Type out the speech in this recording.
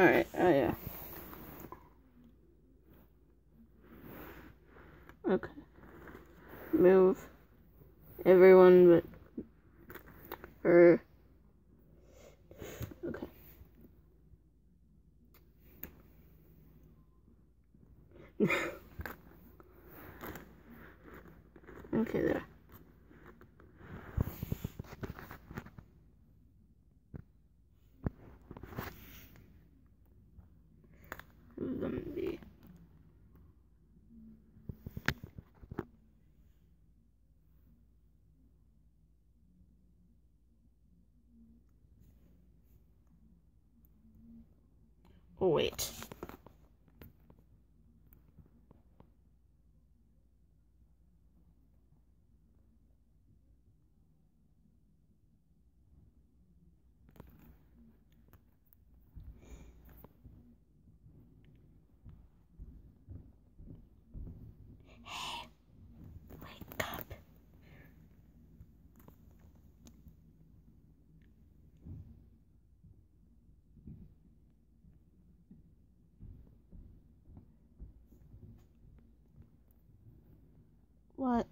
Alright, oh yeah. Okay. Move everyone but her. Okay. okay, there. Zombie. Oh, wait. What?